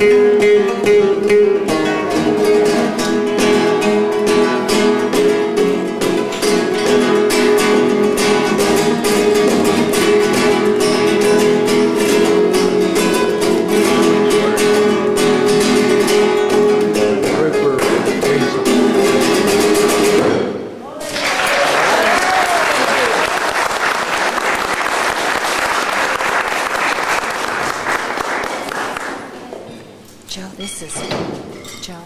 Música Joe, this is Joe.